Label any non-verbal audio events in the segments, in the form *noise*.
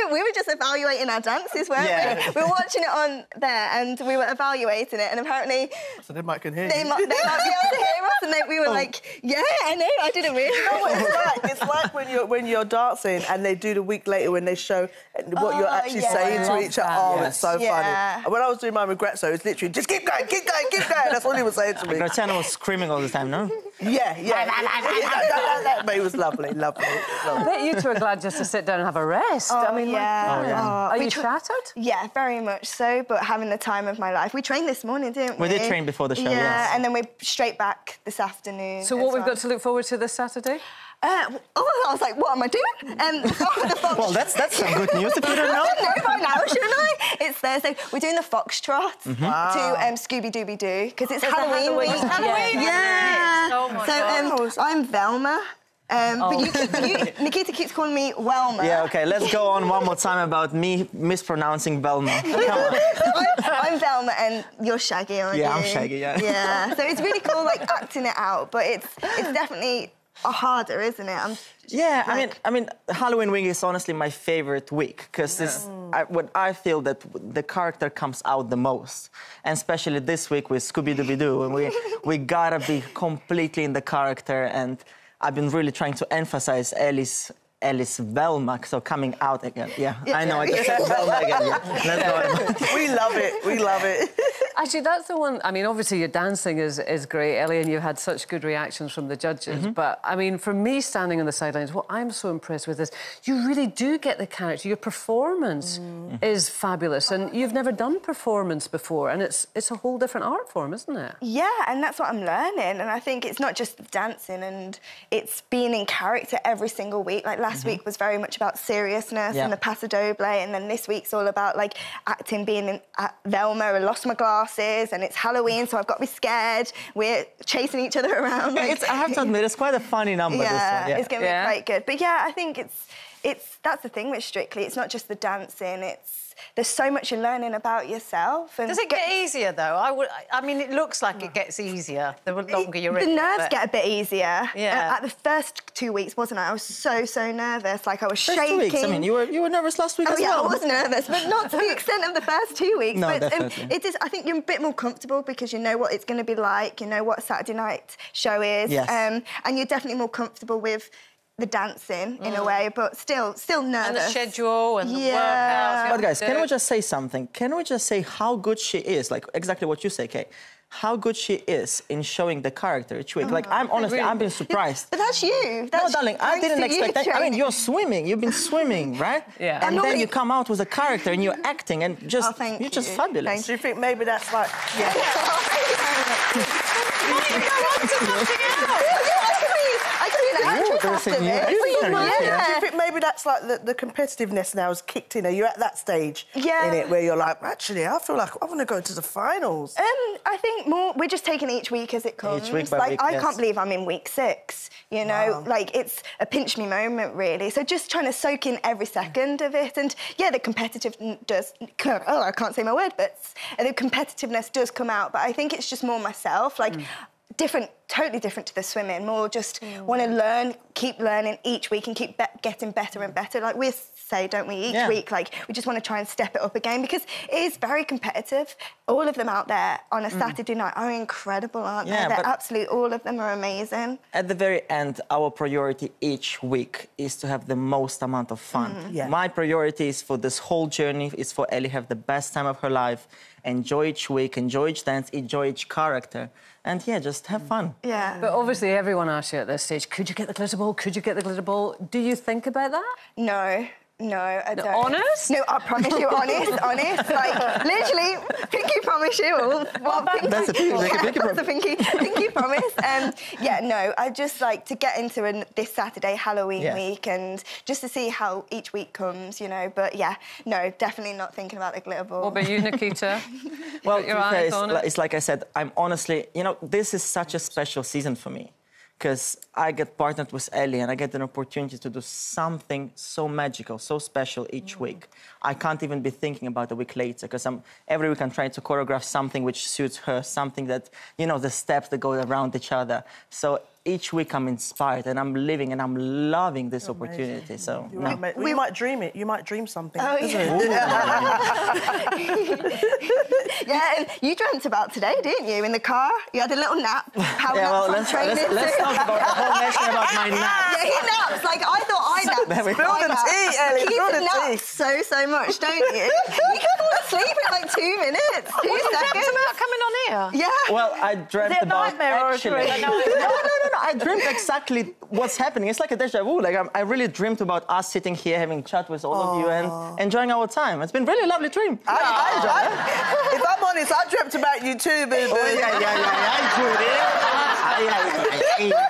evaluating our dances, weren't Yeah. we? We were watching it on there and we were evaluating it, and apparently So they might can hear they you. might, they might be able to hear us, and they, we were oh. like, "Yeah, I know, I didn't realise." know what it's like? It's like when you're when you're dancing and they do the week later when they show what you're Oh, actually yeah. saying to each other. Oh, Yes. it's so Yeah. funny. And when I was doing my regrets, so it's literally just keep going, keep going, keep going. That's all he was saying to me. Graziano was screaming all the time, no? *laughs* Yeah, yeah. that, that, that, But it was lovely, lovely. I bet you two are glad just to sit down and have a rest. I oh, mean, yeah. God. Oh, yeah. Oh, are We you tr- shattered? Yeah, very much so. But having the time of my life. We trained this morning, didn't we? We did train before the show, Yeah, yes. and then we're straight back this afternoon. So what we've well. got to look forward to this Saturday? Uh, oh, I was like, what am I doing? Um, *laughs* Well, that's that's some good news if you don't *laughs* I know. should know by now, shouldn't I? It's Thursday. We're doing the Foxtrot Mm-hmm. to um, Scooby Dooby Doo because it's Is Halloween, Halloween? week. Halloween? Yeah. Oh my so um, I'm Velma. Um, But you, keep- you, *laughs* Nikita keeps calling me Welma. Yeah, okay, let's go on one more time about me mispronouncing Velma. Come on. I'm, I'm Velma and you're Shaggy, aren't Yeah, you? I'm Shaggy, yeah. Yeah. So it's really cool, like acting it out, but it's it's definitely harder, isn't it? I'm, Yeah, I mean, I mean, Halloween week is honestly my favorite week because it's I, what I feel that the character comes out the most, and especially this week with Scooby Dooby Doo, and we we gotta be completely in the character, and I've been really trying to emphasize Ellie's. Ellie's Velma, so coming out again. Yeah, I know, I just said Velma again. Yeah. *laughs* Let's go. We love it. We love it. Actually, that's the one. I mean, obviously, your dancing is, is great, Ellie, and you've had such good reactions from the judges. Mm-hmm. But I mean, for me, standing on the sidelines, what I'm so impressed with is you really do get the character. Your performance Mm. is fabulous, and you've never done performance before, and it's it's a whole different art form, isn't it? yeah, and that's what I'm learning. And I think it's not just dancing and it's being in character every single week. Like last week was very much about seriousness. Yeah. and the paso doble, and then this week's all about like acting, being in at Velma. and lost my glasses, and it's Halloween, so I've got to be scared. We're chasing each other *laughs* around. like- It's, I have to admit, it's quite a funny number. this yeah, one. yeah. it's going to Yeah. be quite good. But yeah, I think it's it's that's the thing with Strictly. It's not just the dancing. It's there's so much you're learning about yourself. And Does it get easier though? I would. I mean, it looks like it gets easier the longer you're the in. it, nerves but- get a bit easier. Yeah. Uh, at the first two weeks, wasn't I? I was so so nervous. Like I was First shaking. two weeks. I mean, you were you were nervous last week Oh as yeah, well. I was nervous, but not to the extent of the first two weeks. No, but um, definitely. it is. I think you're a bit more comfortable because you know what it's going to be like. You know what Saturday night show is, Yes. um, and you're definitely more comfortable with the dancing in a mm. way, but still, still nervous. and the schedule and the Yeah. workouts. But guys, can we just say something? Can we just say how good she is? Like exactly what you say, Kay. How good she is in showing the character each week. like oh. I'm honestly, really- I'm being surprised. But that's you. No, That's darling, I didn't expect that. I mean, you're swimming. You've been swimming, *laughs* right? Yeah. And I'm then normally- you come out with a character and you're acting and oh, just Oh, thank you're just you. fabulous. Thank Do you think maybe that's like, yeah? *laughs* *laughs* I could be an actress there's new this. Do you think maybe that's like the, the competitiveness now has kicked in? Are you at that stage Yeah. in it where you're like, actually, I feel like I want to go to the finals? Um, I think more. We're just taking each week as it comes. Each week by like week, I yes. can't believe I'm in week six. You know, like it's a pinch me moment, really. So just trying to soak in every second of it, and yeah, the competitive does. *laughs* Oh, I can't say my word, but the competitiveness does come out. But I think it's just more myself, like. Different, totally different to the swimming. More just mm. want to learn, keep learning each week, and keep be- getting better and better. Like we say, don't we? Each Yeah. week, like we just want to try and step it up again because it is very competitive. All of them out there on a mm. Saturday night are incredible, aren't Yeah, they? They're but- absolute. All of them are amazing. At the very end, our priority each week is to have the most amount of fun. Mm. Yeah. My priority is for this whole journey is for Ellie have the best time of her life, enjoy each week, enjoy each dance, enjoy each character, and yeah, just have fun. Yeah. But obviously, everyone asks you at this stage, could you get the glitter ball? Could you get the glitter ball? Do you think about that? no. No, I don't. honest? No, I promise you, honest, *laughs* honest. Like literally, pinky promise you. Well, well, pinky, That's a pinky- like a yeah, pinky that's a pinky, pinky promise. Um, yeah, no, I just like to get into an, this Saturday Halloween Yeah. week and just to see how each week comes, you know. But yeah, no, definitely not thinking about the glitter ball. What about you, Nikita? *laughs* Well, your to fair, eyes it's, on li- it? it's like I said, I'm honestly, you know, this is such a special season for me because I get partnered with Ellie and I get an opportunity to do something so magical, so special each mm. week. I can't even be thinking about a week later because I'm every week I'm trying to choreograph something which suits her, something that you know the steps that go around each other. So each week I'm inspired and I'm living and I'm loving this opportunity. So You, no. might, you might dream it. You might dream something. Oh, yeah. it? *laughs* Yeah, you dreamt about today, didn't you? In the car, you had a little nap, power yeah, well, let's, let's, let's talk about the whole nation about my *laughs* nap. Yeah, he naps. Like I thought I *laughs* napped. There we go. Spill the tea, Ellie, Keith spill the tea. so so much, don't you? you can fall asleep in like two minutes, two You dreamt seconds. about coming on here. Yeah. Well, I dreamt it a about nightmare actually. No, no, no, no. I dreamt exactly what's happening. It's like a deja vu. Like I'm, I really dreamed about us sitting here having chat with all of you and enjoying our time. It's been really a lovely dream. I, I, I, if I'm honest, I dreamt about you too, boo boo. Oh, yeah, yeah, yeah, yeah, Judy. *laughs*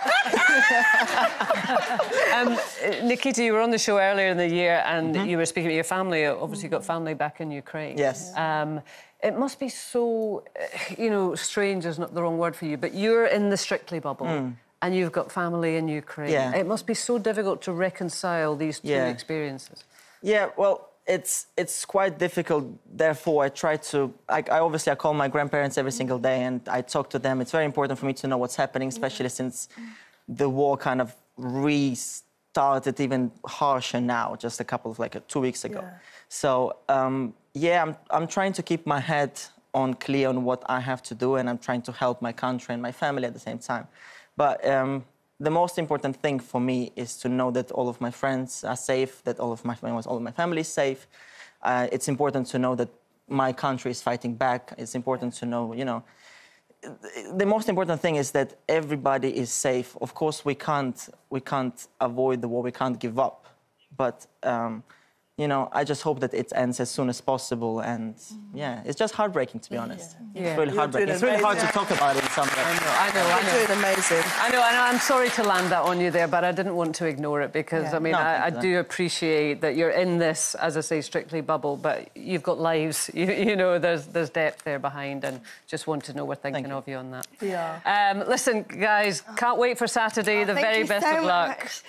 *laughs* Um, Nikita, you were on the show earlier in the year and you were speaking about your family. Obviously, you've got family back in Ukraine. Yes. Um, it must be so, uh, you know, strange is not the wrong word for you, but you're in the Strictly bubble and you've got family in Ukraine. Yeah. It must be so difficult to reconcile these two Yeah. experiences. Yeah, well, it's it's quite difficult. Therefore, I try to. I, I obviously I call my grandparents every single day, and I talk to them. It's very important for me to know what's happening, especially since the war kind of restarted even harsher now, just a couple of like two weeks ago. Yeah. So um, yeah, I'm I'm trying to keep my head on clear on what I have to do, and I'm trying to help my country and my family at the same time. But um, the most important thing for me is to know that all of my friends are safe, that all of my all of my family is safe. Uh, it's important to know that my country is fighting back. It's important to know, you know, the most important thing is that everybody is safe. Of course, we can't we can't avoid the war. We can't give up. But um, you know, I just hope that it ends as soon as possible. And yeah, it's just heartbreaking to be honest. Yeah. It's really You're heartbreaking. It's really hard to talk about it in some way. I know, I know, I know. You're doing amazing. I know, and I'm sorry to land that on you there, but I didn't want to ignore it because Yeah. I mean No, I, I do appreciate that you're in this, as I say, strictly bubble, but you've got lives. *laughs* You, you know, there's there's depth there behind, and just want to know we're thinking you. of you on that. Yeah. Um, listen, guys, can't wait for Saturday. the very best so of luck. much.